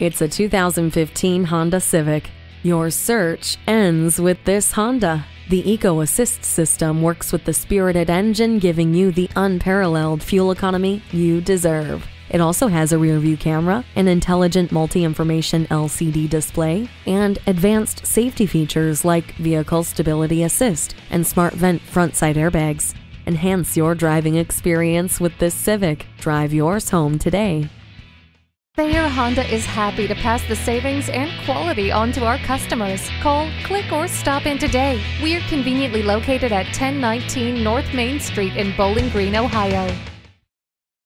It's a 2015 Honda Civic. Your search ends with this Honda. The Eco Assist system works with the spirited engine, giving you the unparalleled fuel economy you deserve. It also has a rear view camera, an intelligent multi information LCD display, and advanced safety features like Vehicle Stability Assist and Smart Vent front side airbags. Enhance your driving experience with this Civic. Drive yours home today. Thayer Honda is happy to pass the savings and quality on to our customers. Call, click, or stop in today. We are conveniently located at 1019 North Main Street in Bowling Green, Ohio.